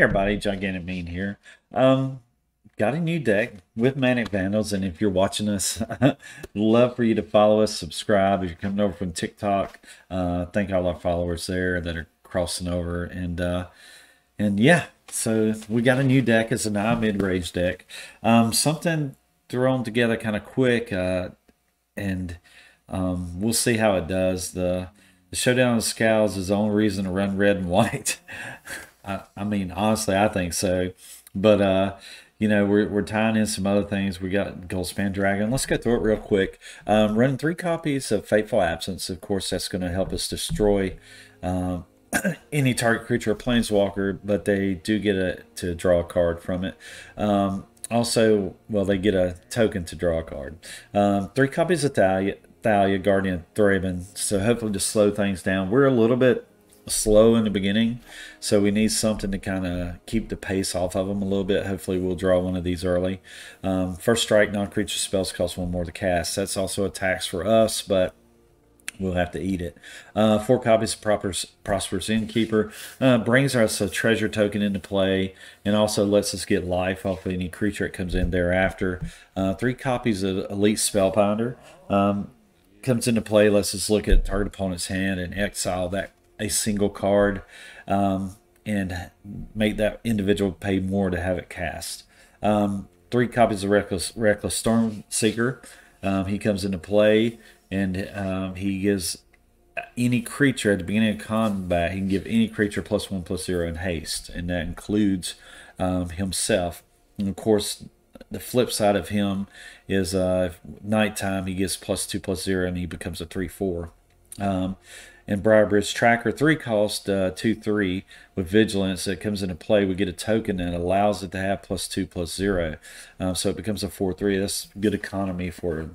Hey everybody, Gigantic Mean here. Um, got a new deck with Manic Vandals, and if you're watching us, love for you to follow us, subscribe. If you're coming over from TikTok, uh, thank all our followers there that are crossing over, and uh, and yeah, so we got a new deck. It's a Naya mid range deck. Um, something thrown together kind of quick, uh, and um, we'll see how it does. The the Showdown of Skalds is the only reason to run red and white. I, I mean, honestly, I think so. But uh, you know, we're, we're tying in some other things. We got Goldspan Dragon. Let's go through it real quick. Um, running three copies of Fateful Absence. Of course, that's going to help us destroy um, any target creature or planeswalker, but they do get a to draw a card from it. Um, also, well, they get a token to draw a card. Um, three copies of Thalia, Thalia Guardian Thraben. So hopefully to slow things down. We're a little bit slow in the beginning, so we need something to kind of keep the pace off of them a little bit. Hopefully, we'll draw one of these early. Um, first strike, non-creature spells cost one more to cast. That's also a tax for us, but we'll have to eat it. Uh, four copies of Proper, Prosperous Innkeeper uh, brings us a treasure token into play and also lets us get life off of any creature that comes in thereafter. Uh, three copies of Elite Spellbinder um, comes into play, lets us look at target opponent's hand and exile that a single card um, and make that individual pay more to have it cast. Um, three copies of Reckless, Reckless Stormseeker. Um, he comes into play and um, he gives any creature at the beginning of combat, he can give any creature plus one plus zero in haste, and that includes um, himself. And of course, the flip side of him is uh, nighttime, he gets plus two plus zero, and he becomes a three four. Um, and Briarbridge Tracker 3 cost uh, 2 3 with Vigilance that comes into play. We get a token that allows it to have plus 2 plus 0. Um, so it becomes a 4 3. That's good economy for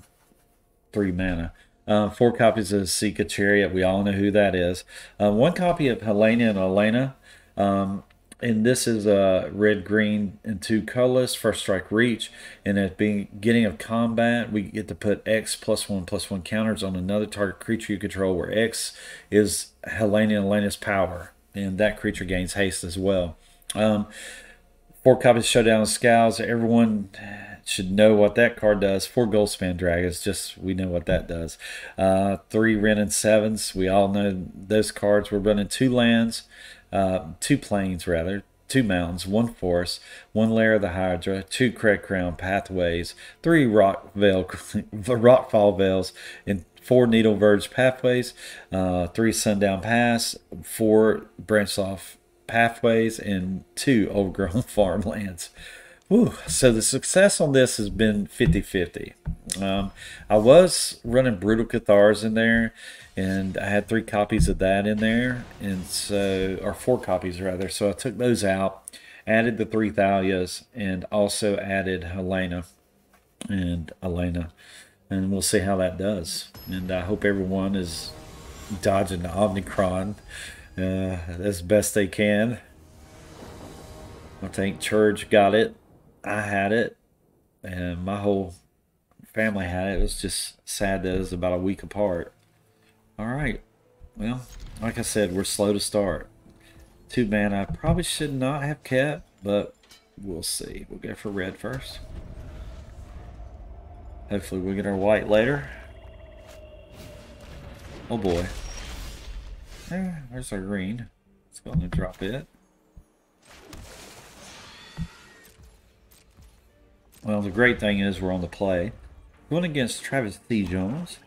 3 mana. Uh, four copies of Esika's Chariot. We all know who that is. Uh, one copy of Halana and Alena. Um, and this is a red, green, and two colorless. First strike reach, and at the beginning of combat, we get to put X plus one plus one counters on another target creature you control, where X is Halana and Alena's power, and that creature gains haste as well. Um, four copies Showdown of Skalds. Everyone should know what that card does. Four Goldspan Dragons, just we know what that does. Uh, three Wrenn and Sevens. We all know those cards. We're running two lands uh, two plains rather, two mountains, one forest, one Lair of the Hydra, two Cragcrown pathways, three Rockfall Vale, Rockfall Vales, and four Needleverge pathways, uh, three sundown pass, four Branchloft pathways, and two overgrown farmlands. Whew. So the success on this has been 50-50. Um, I was running Brutal Cathars in there, and I had three copies of that in there, and so or four copies rather. So I took those out, added the three Thalias, and also added Halana and Alena, and we'll see how that does. And I hope everyone is dodging the Omnicron uh, as best they can. I think Cherge got it. I had it, and my whole family had it. It was just sad that it was about a week apart. All right. Well, like I said, we're slow to start. Two mana I probably should not have kept, but we'll see. We'll go for red first. Hopefully we'll get our white later. Oh boy. There, there's our green. Let's go and drop it. Well, the great thing is we're on the play. Going against Travis T. Jones.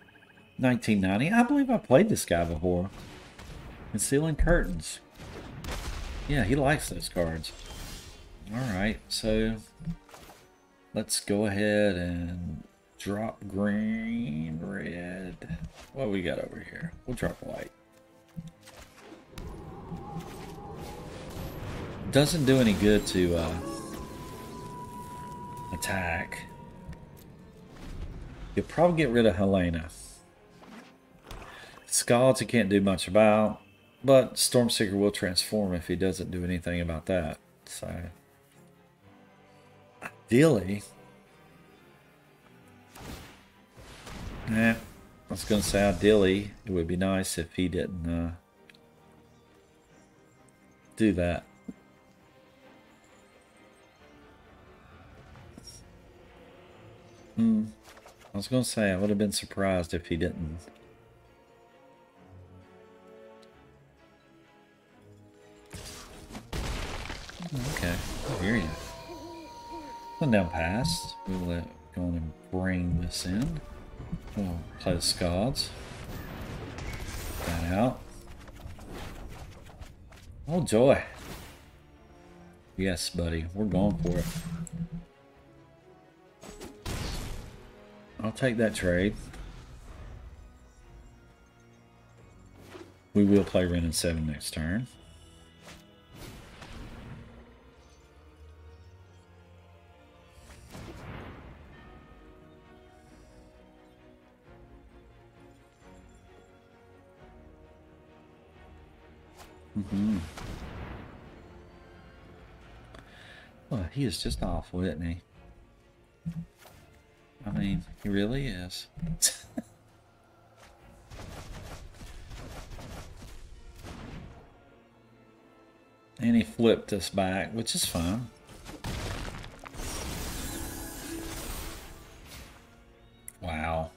1990. I believe I played this guy before. Concealing Curtains. Yeah, he likes those cards. Alright, so let's go ahead and drop green, red. What we got over here? We'll drop white. Doesn't do any good to uh, attack. You'll probably get rid of Halana. Skalds he can't do much about, but Stormseeker will transform if he doesn't do anything about that. So, ideally, yeah, I was going to say ideally, it would be nice if he didn't uh, do that. Hmm. I was going to say I would have been surprised if he didn't Okay, I hear you. One down past. We'll let go on and bring this in. We'll play the Skalds. That out. Oh joy. Yes, buddy. We're going for it. I'll take that trade. We will play Wrenn and 7 next turn. Mm-hmm. Well, he is just awful, isn't he? I mean, he really is. and he flipped us back, which is fine. Wow.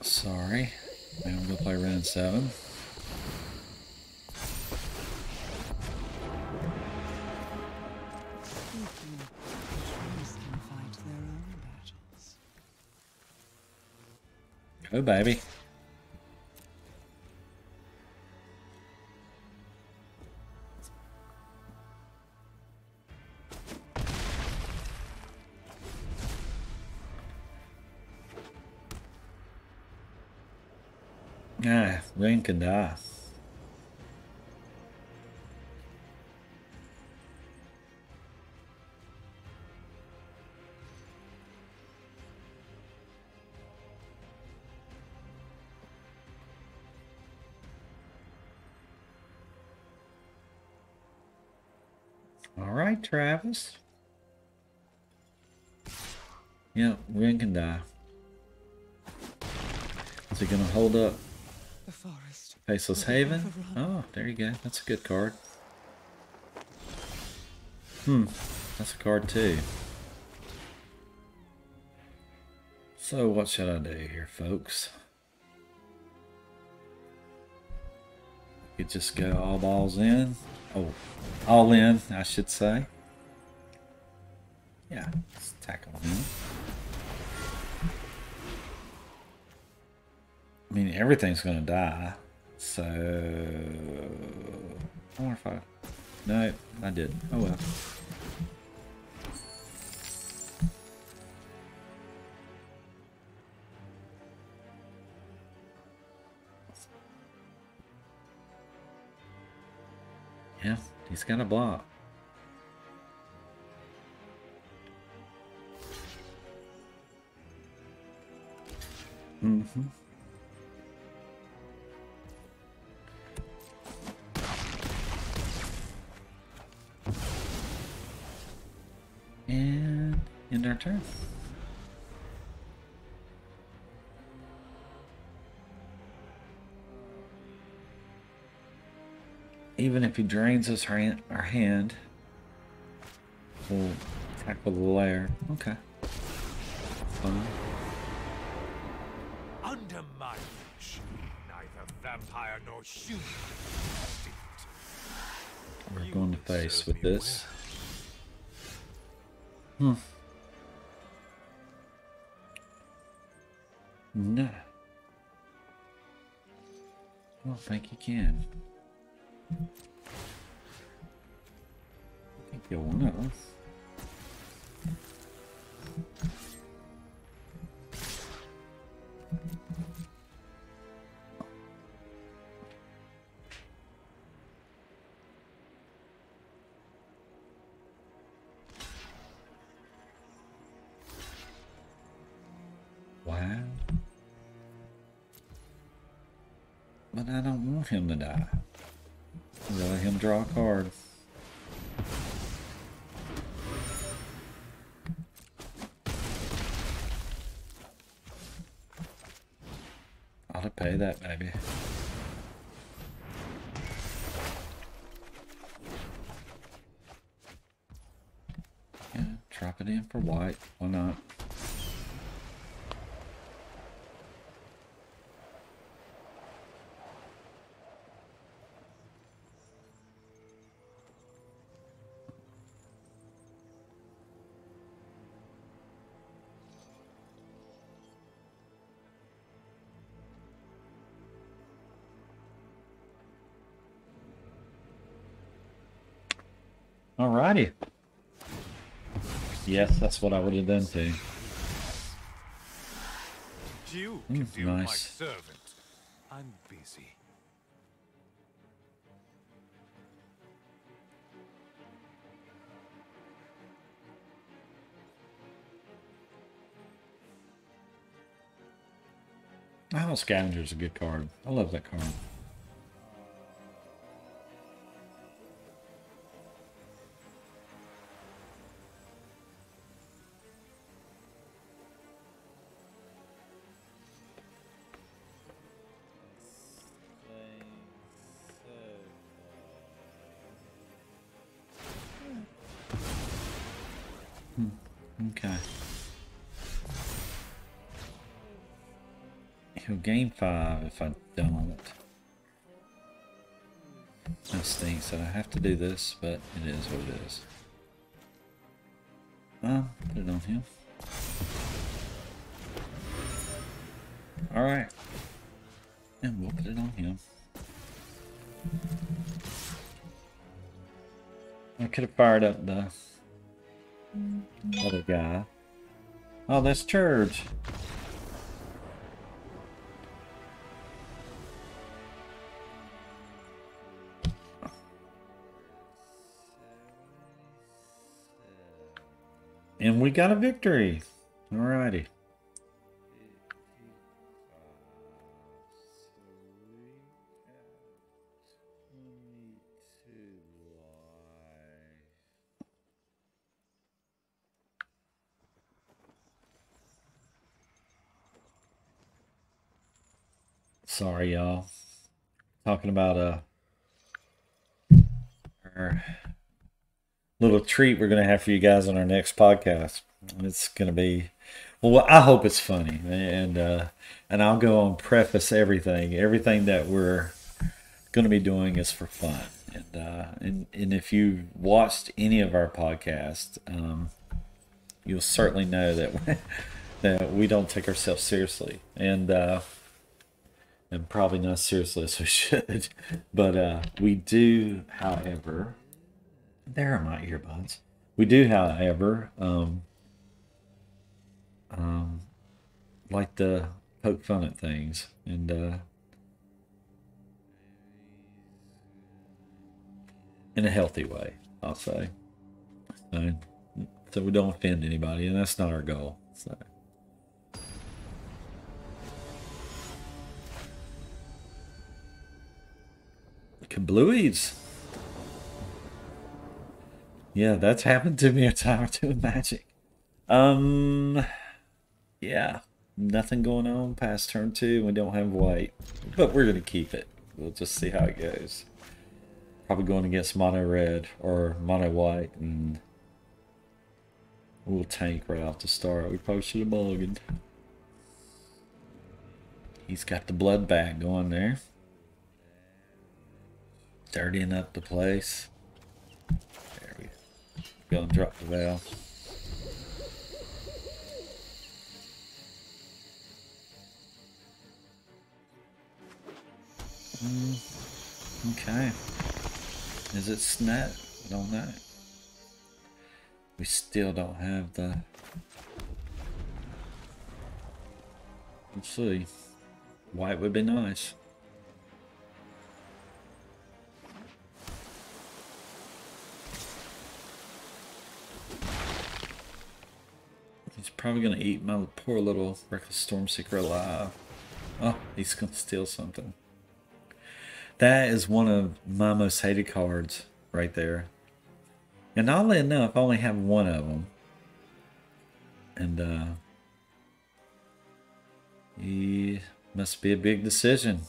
Sorry. I'm going to play round 7. Go, baby. Ah, Wrenn can Travis. Yeah, Wrenn can die. Is it gonna hold up? The forest. Faceless Haven? Oh, there you go. That's a good card. Hmm, that's a card too. So what should I do here, folks? You just go all balls in. Oh, all in, I should say. Yeah, let's tackle him. I mean, everything's to die. So... I wonder if I... No, I didn't. Oh well. Yeah, he's got a block. Mm-hmm. And end our turn. Even if he drains us our hand, we'll tackle the lair. Okay. Going to face serve with this. Hmm. No. I don't think you can. I think you will. Want him to die. Rather him draw a card. To pay that, baby. Yeah, drop it in for white. Why not? Alrighty. Yes, that's what I would have done too. You can Mm, deal my nice. servant. I'm busy. Oh, Scavenger's a good card. I love that card. Okay. He'll gain five if I don't. That stinks that I have to do this, but it is what it is. Well, put it on him. Alright. And we'll put it on him. I could have fired up the other guy. Oh, that's Cherge. And we got a victory. Alrighty. Sorry, y'all. Talking about a our little treat we're gonna have for you guys on our next podcast. It's gonna be well. I hope it's funny, and uh, and I'll go on preface everything. Everything that we're gonna be doing is for fun, and uh, and and if you watched any of our podcasts, um, you'll certainly know that that we don't take ourselves seriously, and. Uh, and probably not seriously as we should. But uh, we do, however, there are my earbuds. We do, however, um, um, like to poke fun at things and uh, in a healthy way, I'll say. So, so we don't offend anybody, and that's not our goal. So. Kablooies. Yeah, that's happened to me a time or two in Magic. Um, yeah, nothing going on past turn two. We don't have white, but we're gonna keep it. We'll just see how it goes. Probably going against mono red or mono white, and we'll tank right off the start. We probably should have mulliganed. He's got the blood bag going there dirtying up the place. There we go. and drop the valve. Mm, okay. Is it snap? I don't know. We still don't have the. Let's see. White would be nice. Probably gonna eat my poor little reckless stormseeker alive. Oh, he's gonna steal something. That is one of my most hated cards right there. And oddly enough, I only have one of them. And uh, he must be a big decision.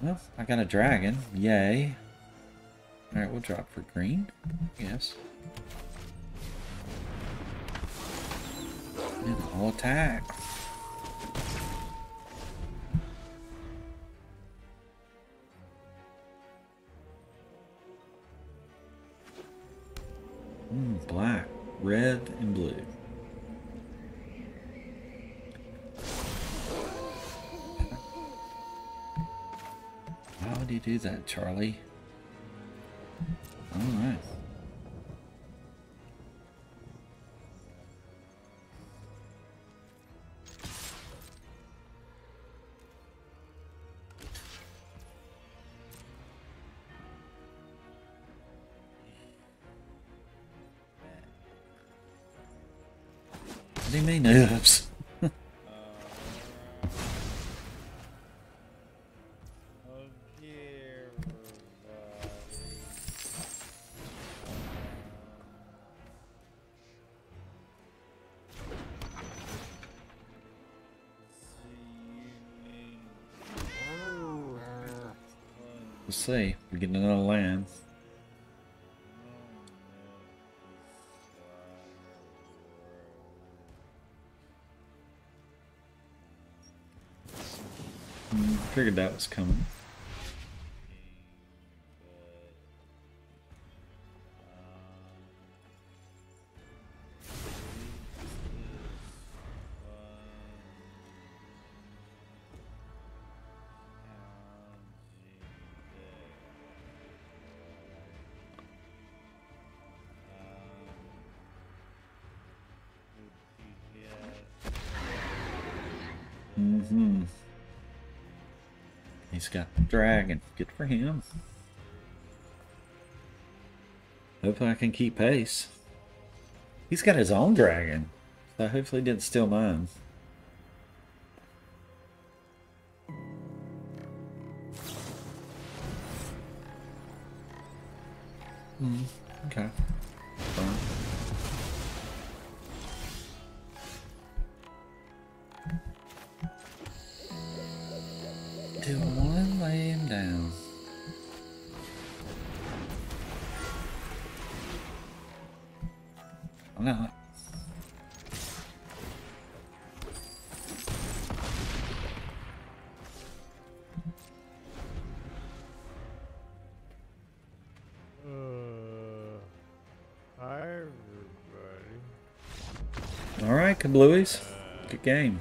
Well, I got a dragon. Yay. Alright, we'll drop for green. Yes. And all attack. Mm, black, red, and blue. Why would you do that, Charlie? Alright. What do you mean, oops? Figured that was coming. Mm-hmm. He's got the dragon. Good for him. Hopefully I can keep pace. He's got his own dragon. So hopefully he didn't steal mine. Down. I'm. Uh, hi, everybody. All right, Kabluies. Good game.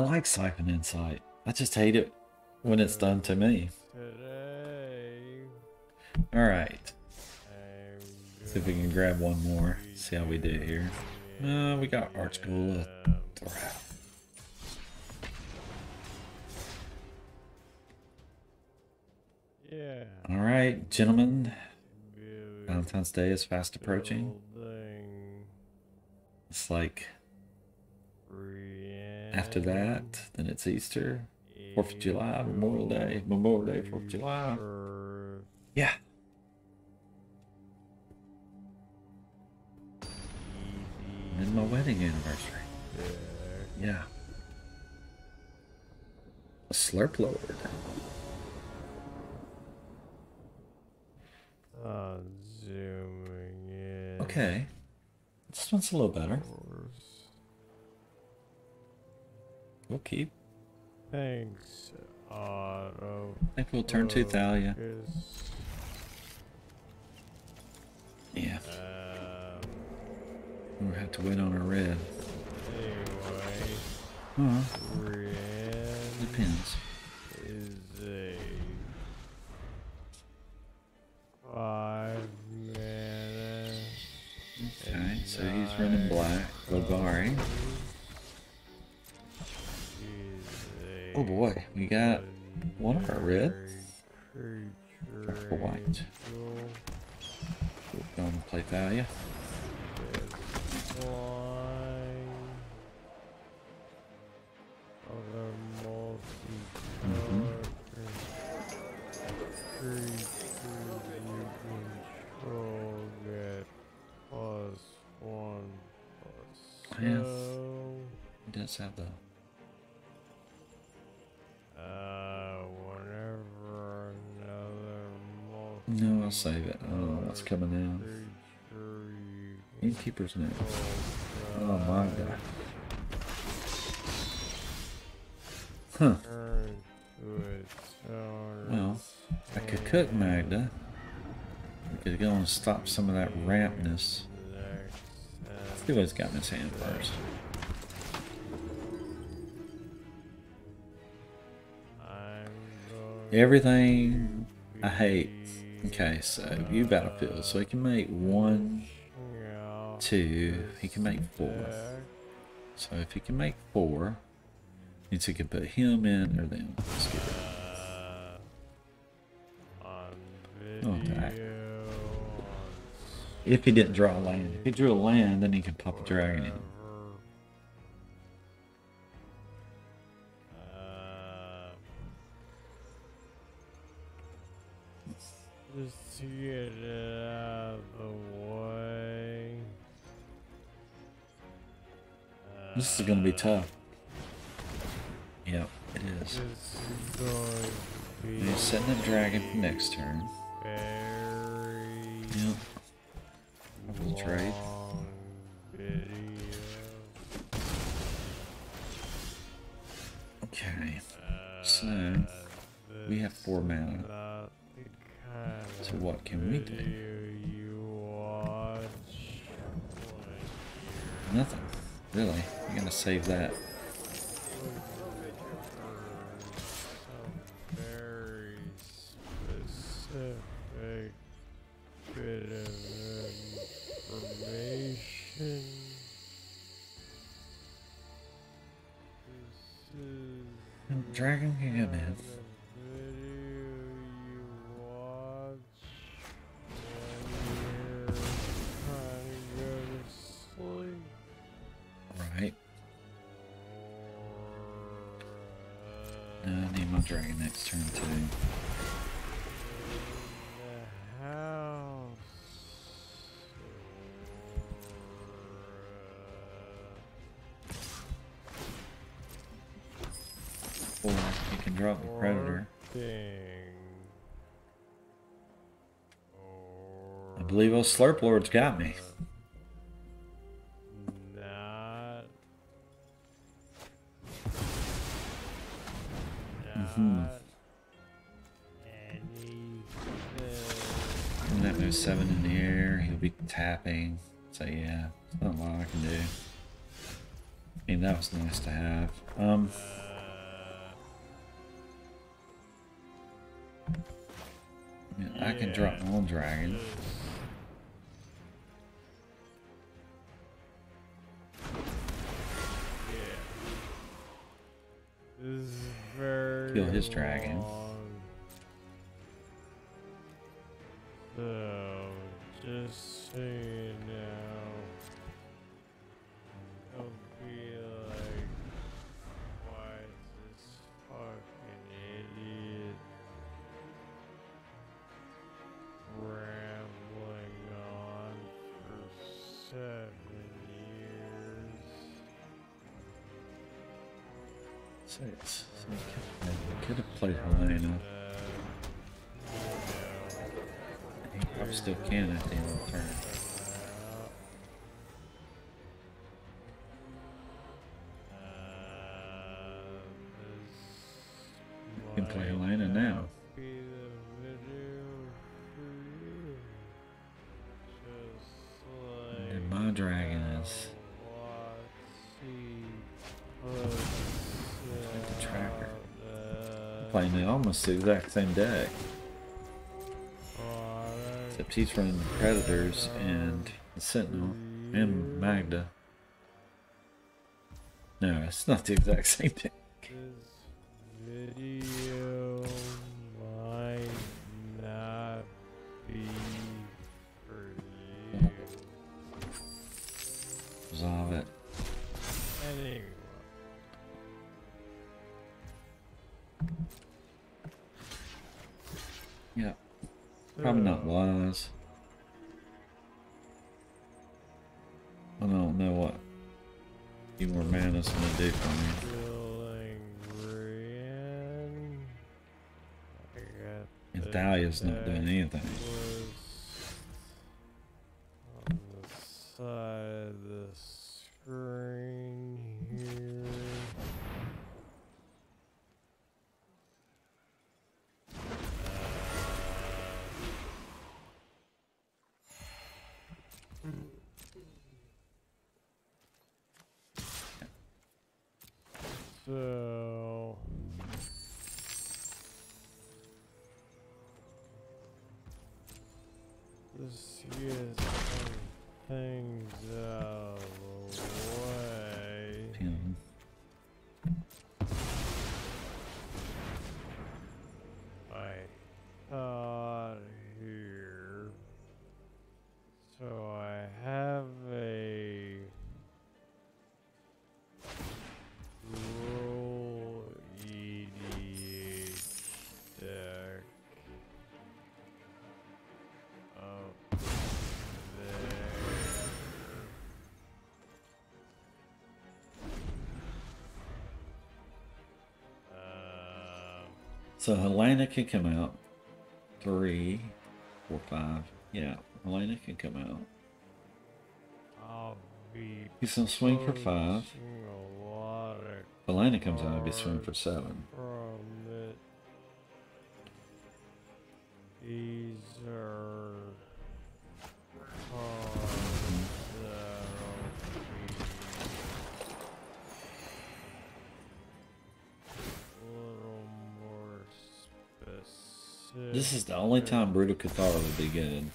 I like Siphon Insight. I just hate it when it's done to me. All right. See if we can grab one more. See how we do here. Uh, we got Thorath. yeah. All right, gentlemen. Valentine's Day is fast approaching. It's like after that, then it's Easter, Fourth of July, Memorial Day, Memorial Day, Fourth of July. Yeah. And my wedding anniversary. Yeah. A slurp lord. I'm zooming in. Okay. This one's a little better. Course. We'll keep. Thanks, Auto. I think we'll turn to Thalia. Focus. Yeah. Um, We'll have to wait on our red. anyway, Huh. red Depends. is a five mana. Okay, so he's running black. Logari. Oh boy, we got one of our red. Creature for white. angel We're going to play Thalia. Innkeeper's net. Oh my god. Huh. Well, I could cook Magda. We could go and stop some of that rampness. Let's see what he's got in his hand first. Everything I hate. Okay, so you battlefield. So he can make one, two, he can make four. So if he can make four, means he can put him in or them. Let's get. Oh. If he didn't draw a land. If he drew a land, then he could pop a dragon in. This is gonna be tough. Yep, it is. This is going to be He's setting up dragon for next turn. very Yep. We'll trade. video. Okay. So we have four mana. The So what can we do? Nothing. Really. You're gonna save that. some very specific No, I need my dragon next turn too. Or you can drop the predator. Thing. I believe those slurp lords got me. That was nice to have. Um, I, mean, I can drop my own dragon. This is very Kill his dragon. Play Halana now. And my dragon is the tracker. playing the almost the exact same deck. Except he's running Predators and the Sentinel and Magda. No, it's not the exact same deck. Few more mana's gonna day for me. Feeling grand. I got And Thalia's not doing anything. So I have a roll EDH deck up there. Um, So Halana can come out. Three, four, five. Yeah, Halana can come out. I'll be He's gonna swing for five. posting a lot of Halana comes out, I'll be swinging for seven. These are cards that'll be a little more specific. This is the only time Brutal Cathar will be good.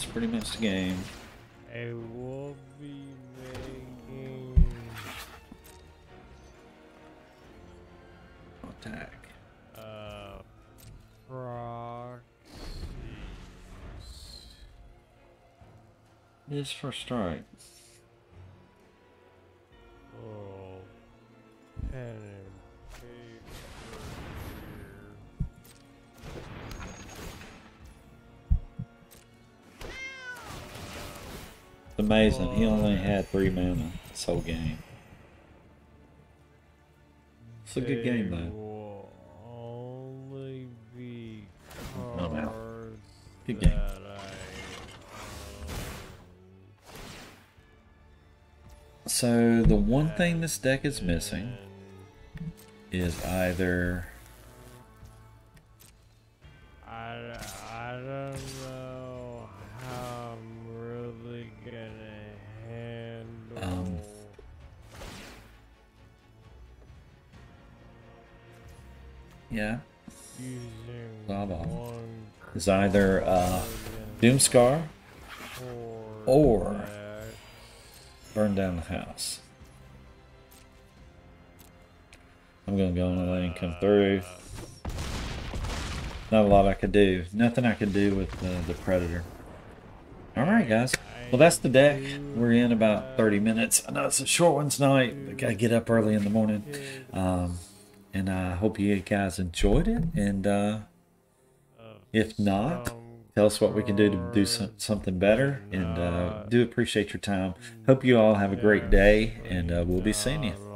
That's pretty much the game. I will be making Attack. uh, proxies. This for strike. Amazing. He only had three mana this whole game. It's a good game though. no. cards Good game. So the one thing this deck is missing is either yeah, using blah, blah. one is either uh, Doomskar, or- burn down the house. I'm gonna go on and let him come through. Not a lot I could do. Nothing I could do with the, the predator. All right, guys. Well, that's the deck. We're in about 30 minutes. I know it's a short one tonight, but gotta get up early in the morning. Um, and I hope you guys enjoyed it. And uh, if not, tell us what we can do to do some, something better. And uh, do appreciate your time. Hope you all have a great day, and uh, we'll be seeing you.